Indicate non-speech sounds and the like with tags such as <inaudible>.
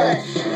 Yeah. <laughs> <laughs>